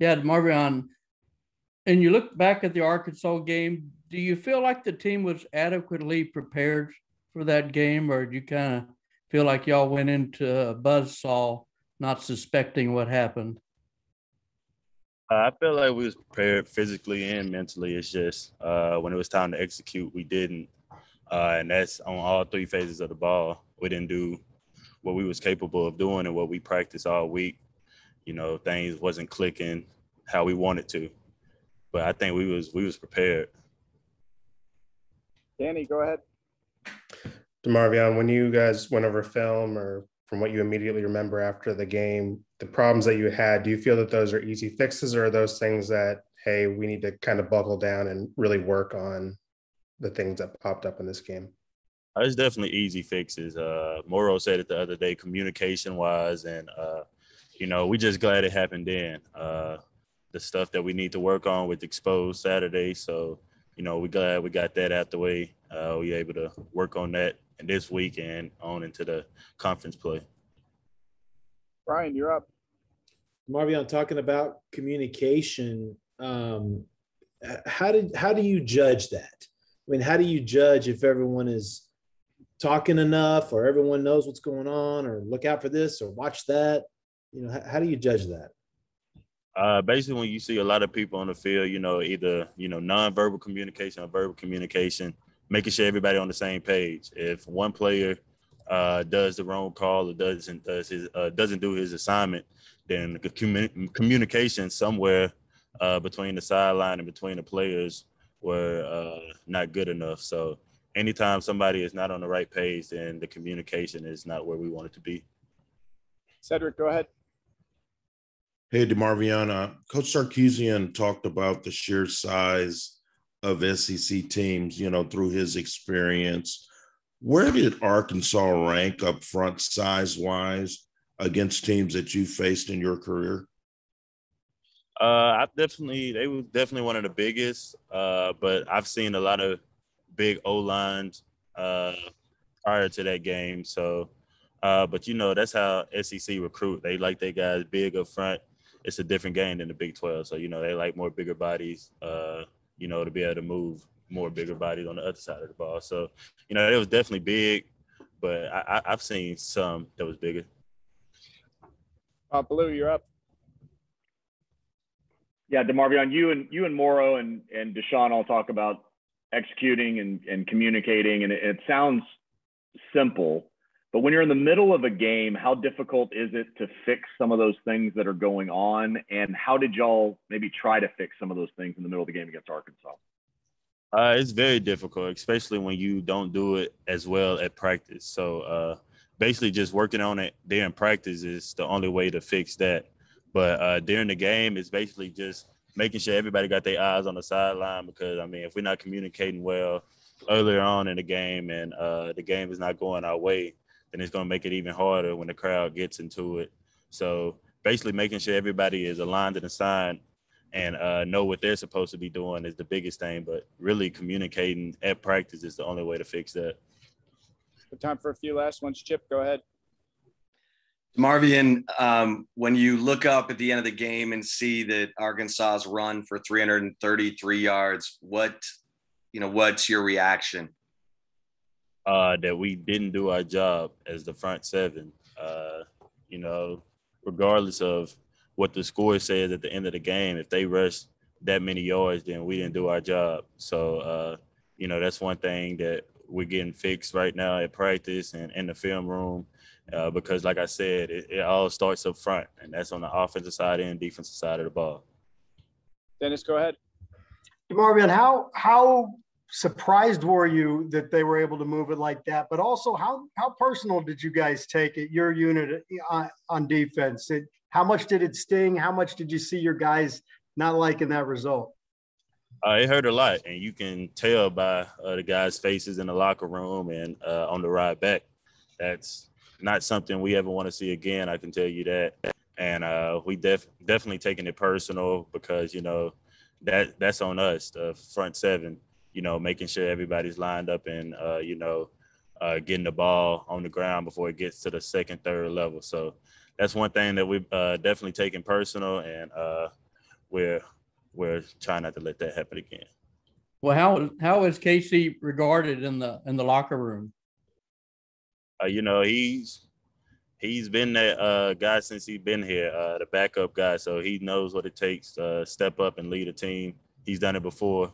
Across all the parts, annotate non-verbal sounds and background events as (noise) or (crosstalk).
Yeah, Marvion, and you look back at the Arkansas game, do you feel like the team was adequately prepared for that game, or do you kind of feel like y'all went into a buzzsaw not suspecting what happened? I feel like we was prepared physically and mentally. It's just uh, when it was time to execute, we didn't, uh, and that's on all three phases of the ball. We didn't do what we was capable of doing and what we practiced all week. You know, things wasn't clicking how we wanted to, but I think we was we was prepared. Danny, go ahead. DeMarvion, when you guys went over film or from what you immediately remember after the game, the problems that you had, do you feel that those are easy fixes or are those things that, hey, we need to kind of buckle down and really work on the things that popped up in this game? Uh, it's definitely easy fixes. Uh, Moro said it the other day, communication wise, and uh, you know, we just glad it happened then. Uh, the stuff that we need to work on with exposed Saturday, so you know, we glad we got that out the way. Uh, we able to work on that and this week and on into the conference play. Brian, you're up. Marvion, talking about communication, um, how did how do you judge that? I mean, how do you judge if everyone is talking enough, or everyone knows what's going on, or look out for this, or watch that? You know, how, how do you judge that? Uh, basically, when you see a lot of people on the field, you know, either you know nonverbal communication or verbal communication, making sure everybody on the same page. If one player uh, does the wrong call or doesn't does his uh, doesn't do his assignment, then the commun- communication somewhere uh, between the sideline and between the players were uh, not good enough. So anytime somebody is not on the right page, then the communication is not where we want it to be. Cedric, go ahead. Hey, DeMarviana. Coach Sarkisian talked about the sheer size of SEC teams, you know, through his experience. Where did Arkansas rank up front size wise against teams that you faced in your career? Uh, I definitely they were definitely one of the biggest. Uh, but I've seen a lot of big O lines uh, prior to that game. So, uh, but you know that's how SEC recruit. They like their guys big up front. It's a different game than the Big Twelve. So you know they like more bigger bodies. Uh, you know, to be able to move more bigger bodies on the other side of the ball. So, you know, it was definitely big, but I, have seen some that was bigger. Uh, Blue, you're up. Yeah, DeMarvion, you and you and Moro and and Deshaun all talk about executing and, and communicating, and it, it sounds simple, but when you're in the middle of a game, how difficult is it to fix some of those things that are going on? And how did y'all maybe try to fix some of those things in the middle of the game against Arkansas? Uh, it's very difficult, especially when you don't do it as well at practice. So uh, basically, just working on it during practice is the only way to fix that. But uh, during the game, it's basically just making sure everybody got their eyes on the sideline because I mean, if we're not communicating well earlier on in the game and uh, the game is not going our way, then it's going to make it even harder when the crowd gets into it. So basically, making sure everybody is aligned and assigned and uh, know what they're supposed to be doing is the biggest thing. But really, communicating at practice is the only way to fix that. Time for a few last ones. Chip, go ahead. Marvin, um, when you look up at the end of the game and see that Arkansas's run for 333 yards, what you know, what's your reaction? Uh, that we didn't do our job as the front seven. Uh, you know, regardless of what the score says at the end of the game, if they rush that many yards, then we didn't do our job. So, uh, you know, that's one thing that we're getting fixed right now at practice and in the film room. Uh, because, like I said, it, it, all starts up front, and that's on the offensive side and defensive side of the ball. Dennis, go ahead. Marvin, how how surprised were you that they were able to move it like that? But also, how how personal did you guys take it? Your unit on, uh, on defense. It, how much did it sting? How much did you see your guys not liking that result? Uh, it hurt a lot, and you can tell by uh, the guys' faces in the locker room and uh, on the ride back. That's not something we ever want to see again. I can tell you that. And uh, we def- definitely taking it personal because you know that that's on us, the front seven you know, making sure everybody's lined up and, uh, you know, uh, getting the ball on the ground before it gets to the second, third level. So that's one thing that we've uh, definitely taken personal. And uh, we're we're trying not to let that happen again. Well, how how is Casey regarded in the in the locker room? Uh, you know, he's he's been that uh, guy since he's been here, uh, the backup guy. So he knows what it takes to step up and lead a team. He's done it before.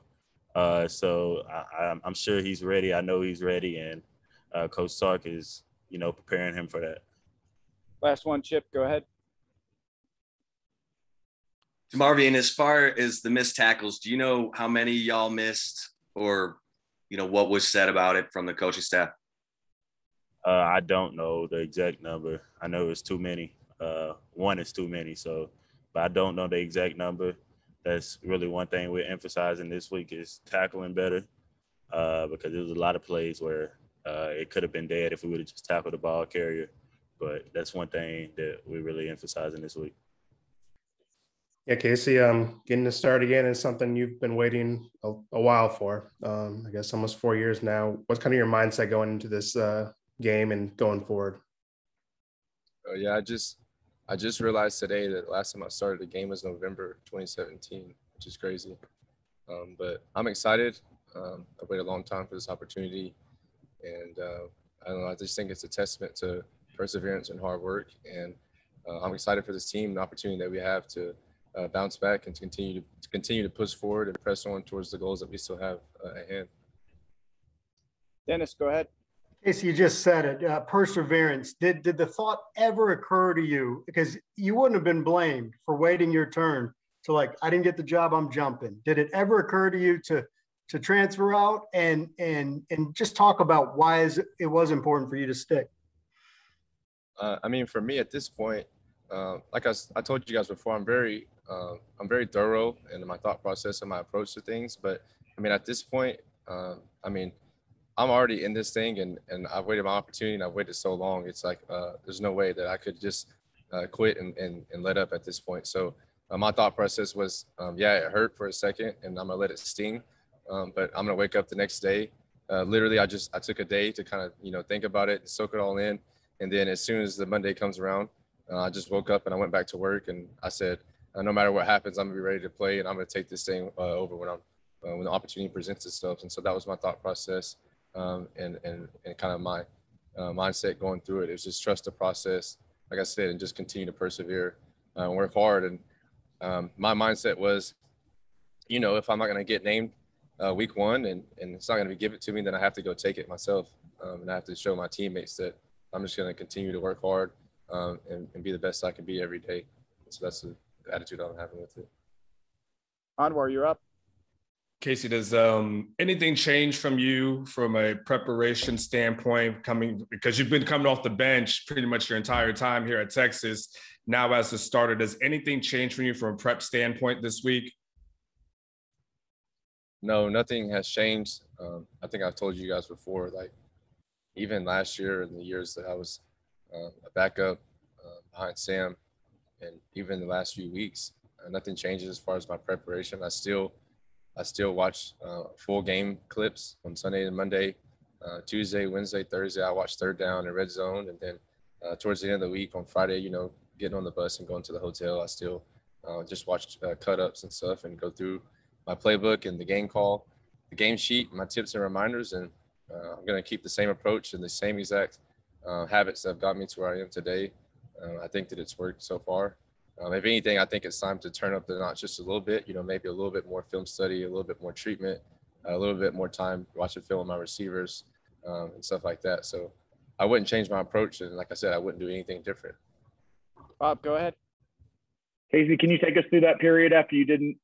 Uh, so I, am sure he's ready. I know he's ready, and uh, Coach Sark is, you know, preparing him for that. Last one, Chip. Go ahead. Marvin, as far as the missed tackles, do you know how many y'all missed, or you know what was said about it from the coaching staff? Uh, I don't know the exact number. I know it's too many. Uh, one is too many. So, but I don't know the exact number. That's really one thing we're emphasizing this week is tackling better, uh, because there's a lot of plays where uh, it could have been dead if we would have just tackled the ball carrier. But that's one thing that we're really emphasizing this week. Yeah, Casey, um, getting to start again is something you've been waiting a, a while for. Um, I guess almost four years now. What's kind of your mindset going into this uh, game and going forward? Oh, yeah, I just I just realized today that last time I started the game was November 2017, which is crazy. Um, but I'm excited. Um, I waited a long time for this opportunity, and uh, I don't know. I just think it's a testament to perseverance and hard work, and uh, I'm excited for this team, the opportunity that we have to uh, bounce back and to continue to, to, continue to push forward and press on towards the goals that we still have uh, at hand. Dennis, go ahead. Casey, you just said it. Uh, perseverance. Did did the thought ever occur to you? Because you wouldn't have been blamed for waiting your turn to like, I didn't get the job, I'm jumping. Did it ever occur to you to to transfer out and and and just talk about why is it, it was important for you to stick? Uh, I mean, for me at this point, uh, like I, I told you guys before, I'm very uh, I'm very thorough in my thought process and my approach to things. But I mean, at this point, uh, I mean I'm already in this thing and, and I've waited my opportunity and I've waited so long. It's like, uh, there's no way that I could just uh, quit and, and, and let up at this point. So uh, my thought process was, um, yeah, it hurt for a second and I'm gonna let it sting. Um, but I'm gonna wake up the next day. Uh, literally, I just, I took a day to kind of, you know, think about it, soak it all in. And then as soon as the Monday comes around, uh, I just woke up and I went back to work and I said, uh, no matter what happens, I'm gonna be ready to play and I'm gonna take this thing over when I'm, when the opportunity presents itself. And so that was my thought process um, and, and, and kind of my uh, mindset going through it. It was just trust the process, like I said, and just continue to persevere uh, work hard. And um, my mindset was, you know, if I'm not going to get named uh, week one and, and it's not going to be given to me, then I have to go take it myself. Um, and I have to show my teammates that I'm just going to continue to work hard um, and, and, be the best I can be every day. So that's the attitude I'm having with it. Anwar, you're up. Casey, does um, anything change from you from a preparation standpoint coming because you've been coming off the bench pretty much your entire time here at Texas. Now, as a starter, does anything change from you from a prep standpoint this week? No, nothing has changed. Um, I think I've told you guys before, like even last year and the years that I was uh, a backup uh, behind Sam, and even the last few weeks, uh, nothing changes as far as my preparation. I still I still watch uh, full game clips on Sunday and Monday, uh, Tuesday, Wednesday, Thursday. I watch third down and red zone, and then uh, towards the end of the week on Friday, you know, getting on the bus and going to the hotel, I still uh, just watch uh, cut ups and stuff and go through my playbook and the game call, the game sheet, my tips and reminders, and uh, I'm gonna keep the same approach and the same exact habits that have got me to where I am today. I think that it's worked so far. Um, if anything, I think it's time to turn up the notch just a little bit. You know, maybe a little bit more film study, a little bit more treatment, a little bit more time watching film on my receivers um, and stuff like that. So I wouldn't change my approach, and like I said, I wouldn't do anything different. Bob, go ahead. Casey, can you take us through that period after you didn't,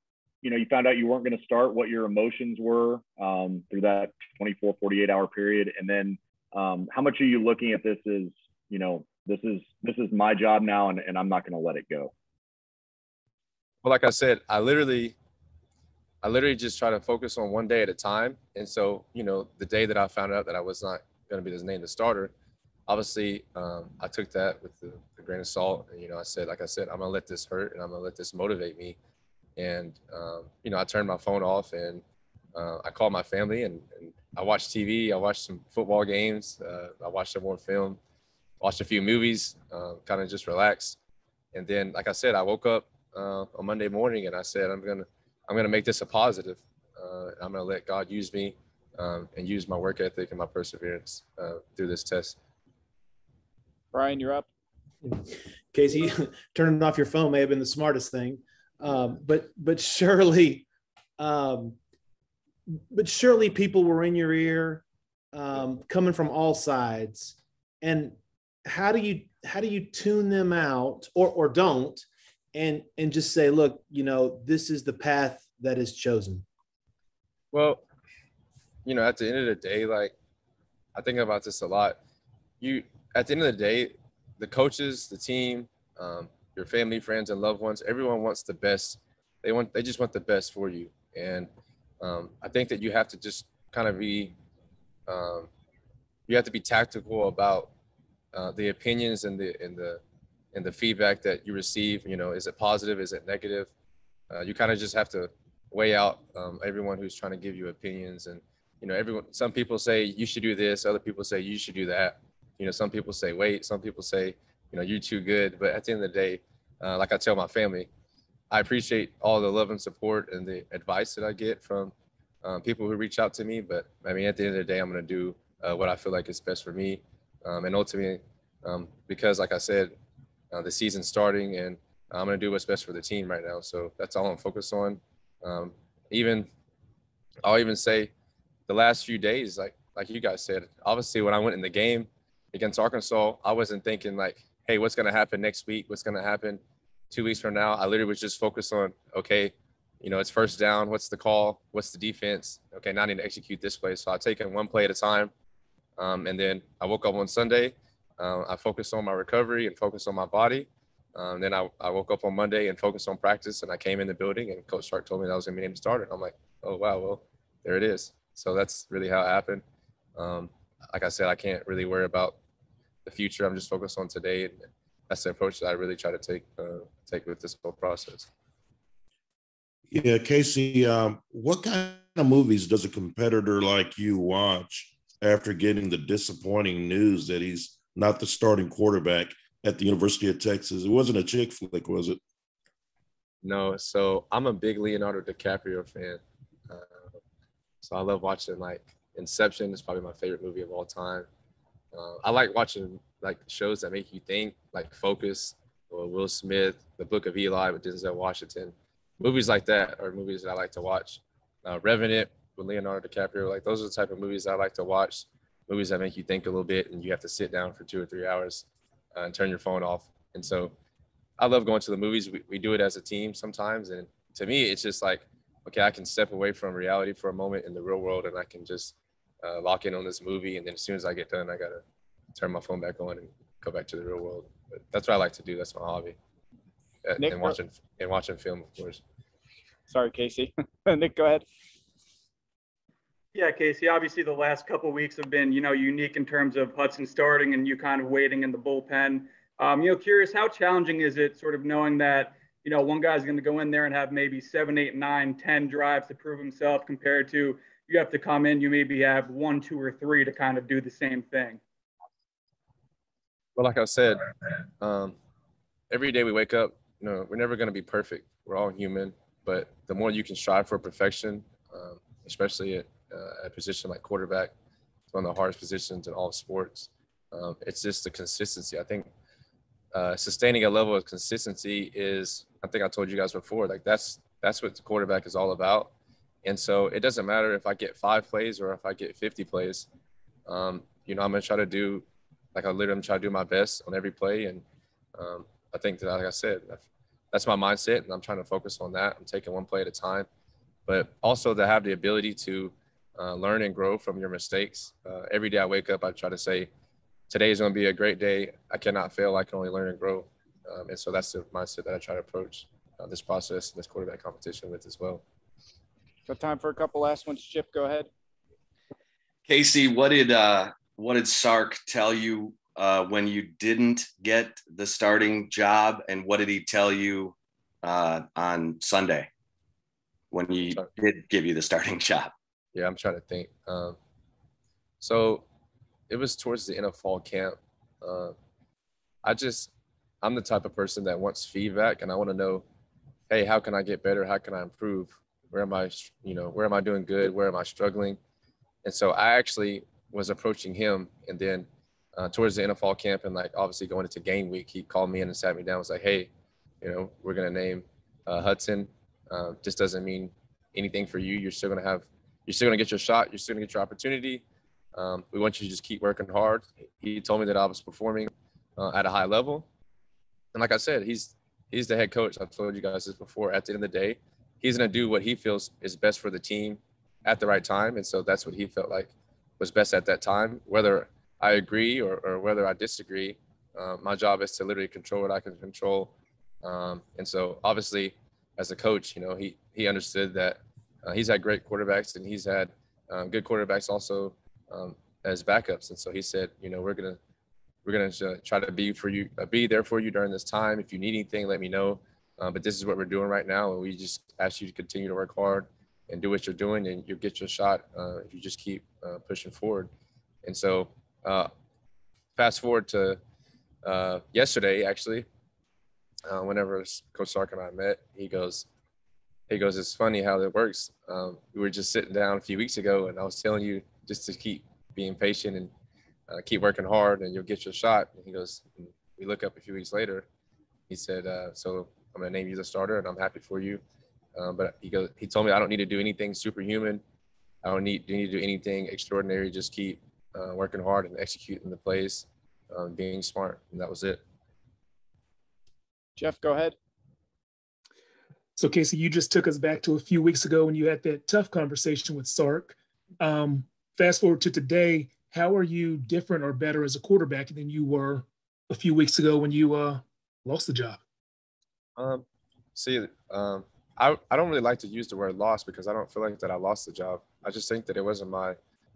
you know, you found out you weren't going to start, what your emotions were um, through that 24, 48 hour period, and then um, how much are you looking at this as, you know, this is this is my job now, and, and I'm not going to let it go. Well, like I said, I literally, I literally just try to focus on one day at a time. And so, you know, the day that I found out that I was not going to be the name the starter, obviously, um, I took that with the, the, grain of salt. And, you know, I said, like I said, I'm going to let this hurt and I'm going to let this motivate me. And, um, you know, I turned my phone off and uh, I called my family and, and, I watched TV. I watched some football games. Uh, I watched some more film, watched a few movies, uh, kind of just relaxed. And then, like I said, I woke up uh, on Monday morning, and I said I'm gonna I'm gonna make this a positive. Uh, I'm gonna let God use me um, and use my work ethic and my perseverance uh, through this test. Brian, you're up. Casey, (laughs) turning off your phone may have been the smartest thing, um, but but surely, um, but surely people were in your ear, um, coming from all sides, and how do you how do you tune them out or or don't, and and just say, look, you know, this is the path that is chosen. Well, you know, at the end of the day, like I think about this a lot. You at the end of the day, the coaches, the team, um, your family, friends, and loved ones, everyone wants the best. They want they just want the best for you. And um, I think that you have to just kind of be um, you have to be tactical about uh, the opinions and the and the and the feedback that you receive. You know, is it positive? Is it negative? Uh, you kind of just have to weigh out um, everyone who's trying to give you opinions and you know everyone some people say you should do this other people say you should do that you know some people say wait some people say you know you're too good but at the end of the day uh, like i tell my family i appreciate all the love and support and the advice that i get from um, people who reach out to me but i mean at the end of the day i'm going to do uh, what i feel like is best for me um, and ultimately um, because like i said uh, the season's starting and i'm going to do what's best for the team right now so that's all i'm focused on um, even I'll even say the last few days, like like you guys said, obviously when I went in the game against Arkansas, I wasn't thinking like, hey, what's gonna happen next week? What's gonna happen two weeks from now? I literally was just focused on, okay, you know, it's first down. What's the call? What's the defense? Okay, now I need to execute this play. So I take it one play at a time. Um, and then I woke up on Sunday. Um, I focused on my recovery and focused on my body. Um, then I, I woke up on Monday and focused on practice, and I came in the building, and Coach Sark told me that I was going to be named starter. And I'm like, oh wow, well, there it is. So that's really how it happened. Um, like I said, I can't really worry about the future. I'm just focused on today, and that's the approach that I really try to take uh, take with this whole process. Yeah, Casey, um, what kind of movies does a competitor like you watch after getting the disappointing news that he's not the starting quarterback at the University of Texas? It wasn't a chick flick, was it? No, so I'm a big Leonardo DiCaprio fan. Uh, so I love watching like Inception is probably my favorite movie of all time. Uh, I like watching like shows that make you think, like Focus or Will Smith, The Book of Eli with Denzel Washington. Movies like that are movies that I like to watch. Uh, Revenant with Leonardo DiCaprio, like those are the type of movies I like to watch. Movies that make you think a little bit and you have to sit down for two or three hours uh, and turn your phone off. And so I love going to the movies. We, we do it as a team sometimes. And to me, it's just like, okay, I can step away from reality for a moment in the real world and I can just uh, lock in on this movie. And then as soon as I get done, I got to turn my phone back on and go back to the real world. But that's what I like to do. That's my hobby. Uh, Nick, and watching and watching film, of course. Sorry, Casey. (laughs) Nick, go ahead. Yeah, Casey. Obviously, the last couple weeks have been, you know, unique in terms of Hudson starting and you kind of waiting in the bullpen. Um, you know, curious, how challenging is it, sort of knowing that, you know, one guy's going to go in there and have maybe seven, eight, nine, ten drives to prove himself, compared to you have to come in, you maybe have one, two, or three to kind of do the same thing. Well, like I said, um, every day we wake up, you know, we're never going to be perfect. We're all human, but the more you can strive for perfection, um, especially at uh, a position like quarterback, it's one of the hardest positions in all sports. Um, it's just the consistency. I think uh, sustaining a level of consistency is, I think I told you guys before, like that's that's what the quarterback is all about. And so it doesn't matter if I get five plays or if I get 50 plays. Um, you know, I'm gonna try to do, like I literally try to do my best on every play. And um, I think that, like I said, that's my mindset, and I'm trying to focus on that. I'm taking one play at a time, but also to have the ability to uh, learn and grow from your mistakes. Uh, every day I wake up, I try to say, today is going to be a great day. I cannot fail. I can only learn and grow. Um, and so that's the mindset that I try to approach uh, this process, this quarterback competition with as well. Got time for a couple last ones. Chip, go ahead. Casey, what did uh, what did Sark tell you uh, when you didn't get the starting job, and what did he tell you uh, on Sunday when he did give you the starting (laughs) job? Yeah, I'm trying to think. Um, so it was towards the end of fall camp. Uh, I just, I'm the type of person that wants feedback and I want to know hey, how can I get better? How can I improve? Where am I, you know, where am I doing good? Where am I struggling? And so I actually was approaching him, and then uh, towards the NFL camp and like obviously going into game week, he called me in and sat me down. Was like, hey, you know, we're gonna name uh, Hudson. Uh, just doesn't mean anything for you. You're still gonna have, you're still gonna get your shot. You're still gonna get your opportunity. Um, we want you to just keep working hard. He told me that I was performing uh, at a high level, and like I said, he's he's the head coach. I've told you guys this before. At the end of the day, he's gonna do what he feels is best for the team at the right time, and so that's what he felt like was best at that time. Whether I agree or, or whether I disagree, uh, my job is to literally control what I can control. Um, and so obviously, as a coach, you know, he he understood that uh, he's had great quarterbacks and he's had um, good quarterbacks also um, as backups. And so he said, you know, we're gonna we're gonna try to be for you, uh, be there for you during this time. If you need anything, let me know. Uh, but this is what we're doing right now, and we just ask you to continue to work hard and do what you're doing, and you'll get your shot uh, if you just keep uh, pushing forward. And so, uh, fast forward to uh, yesterday, actually, uh, whenever Coach Sark and I met, he goes, he goes, it's funny how that works. Um, we were just sitting down a few weeks ago, and I was telling you just to keep being patient and uh, keep working hard, and you'll get your shot. And he goes, we look up a few weeks later. He said, uh, so I'm gonna name you the starter, and I'm happy for you. Um, but he goes, he told me I don't need to do anything superhuman. I don't need, do need to do anything extraordinary. Just keep uh, working hard and executing the plays, um, being smart, and that was it. Jeff, go ahead. So Casey, you just took us back to a few weeks ago when you had that tough conversation with Sark. Um, fast forward to today, how are you different or better as a quarterback than you were a few weeks ago when you uh, lost the job? Um, see, um, I, I don't really like to use the word lost because I don't feel like that I lost the job. I just think that it wasn't my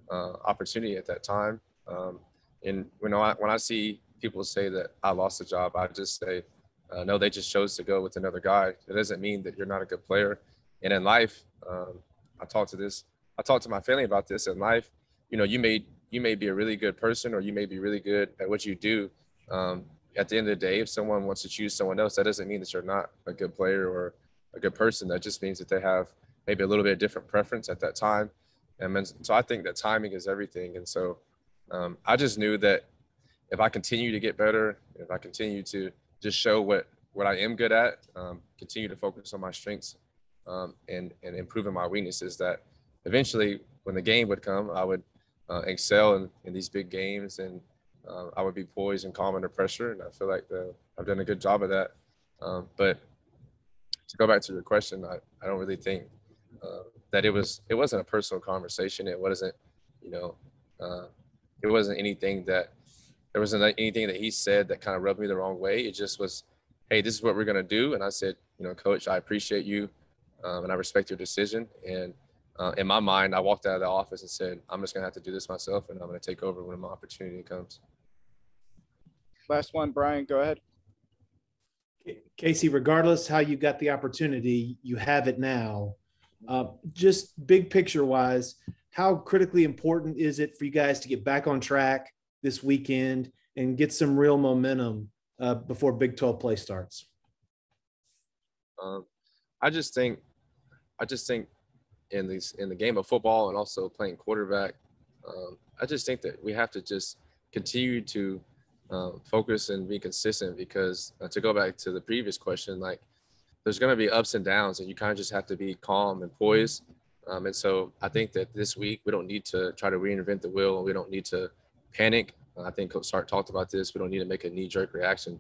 uh, opportunity at that time. Um, and when I, when I see people say that I lost the job, I just say, uh, no, they just chose to go with another guy. It doesn't mean that you're not a good player. And in life, um, I talked to this, I talked to my family about this. In life, you know, you may you may be a really good person, or you may be really good at what you do. Um, at the end of the day, if someone wants to choose someone else, that doesn't mean that you're not a good player or a good person. That just means that they have maybe a little bit of different preference at that time. And so I think that timing is everything. And so um, I just knew that if I continue to get better, if I continue to just show what what I am good at, um, continue to focus on my strengths um, and and improving my weaknesses, that eventually when the game would come, I would uh, excel in, in these big games and uh, I would be poised and calm under pressure. And I feel like the, I've done a good job of that. Um, but to go back to your question, I, I don't really think uh, that it was it wasn't a personal conversation. It wasn't, you know, uh, it wasn't anything that there wasn't anything that he said that kind of rubbed me the wrong way. It just was, hey, this is what we're gonna do. And I said, you know, coach, I appreciate you, um, and I respect your decision. And uh, in my mind, I walked out of the office and said, I'm just gonna have to do this myself, and I'm gonna take over when my opportunity comes. Last one, Brian. Go ahead. Casey, regardless how you got the opportunity, you have it now. Uh, just big picture wise, how critically important is it for you guys to get back on track this weekend and get some real momentum uh, before Big 12 play starts? Um, I just think, I just think in these in the game of football and also playing quarterback, um, I just think that we have to just continue to um, focus and be consistent because uh, to go back to the previous question, like there's going to be ups and downs and you kind of just have to be calm and poised. Um, and so I think that this week we don't need to try to reinvent the wheel and we don't need to panic. I think Coach Sark talked about this. We don't need to make a knee jerk reaction.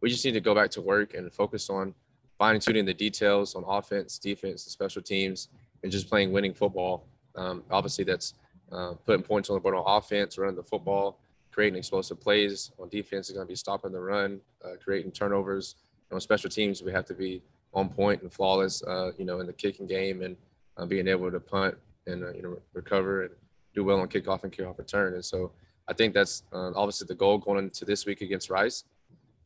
We just need to go back to work and focus on fine tuning the details on offense, defense, and special teams, and just playing winning football. Um, obviously, that's uh, putting points on the board on offense, running the football, creating explosive plays. On defense, is going to be stopping the run, uh, creating turnovers. And on special teams, we have to be on point and flawless, uh, you know, in the kicking game and uh, being able to punt and uh, you know recover and do well on kickoff and kickoff return. And so I think that's uh, obviously the goal going into this week against Rice.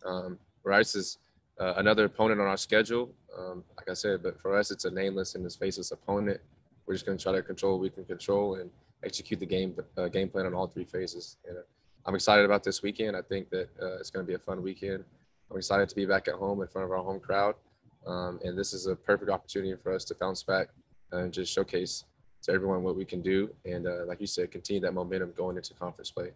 Um, Rice is uh, another opponent on our schedule. Um, like I said, but for us, it's a nameless and faceless opponent. We're just going to try to control what we can control and execute the game game plan on all three phases. And, I'm excited about this weekend. I think that uh, it's going to be a fun weekend. I'm excited to be back at home in front of our home crowd. Um, and this is a perfect opportunity for us to bounce back and just showcase to everyone what we can do. And uh, like you said, continue that momentum going into conference play.